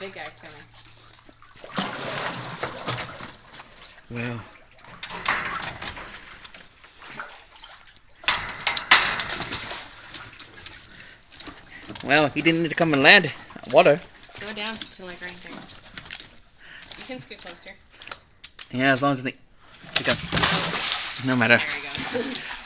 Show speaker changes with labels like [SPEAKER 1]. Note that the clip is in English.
[SPEAKER 1] Big guy's coming.
[SPEAKER 2] Well. Well, he didn't need to come and land water.
[SPEAKER 1] Go down to like right there. You can scoot closer.
[SPEAKER 2] Yeah, as long as they. No matter.